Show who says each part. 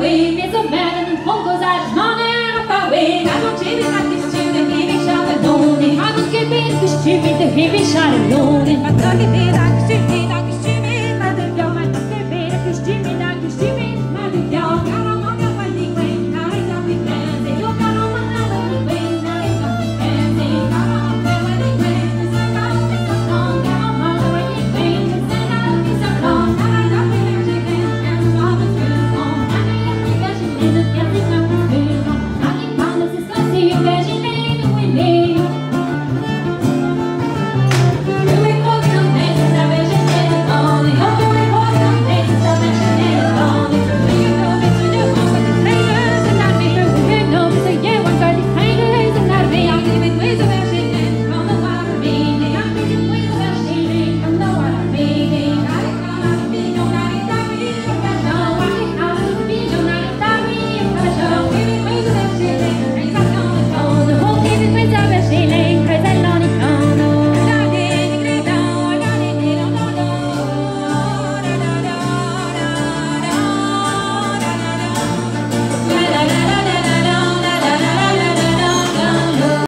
Speaker 1: away Meets a man and then phone goes out It's not I don't take it like this chick And he be shot alone I don't give it to chick the he be shot alone I don't give it like this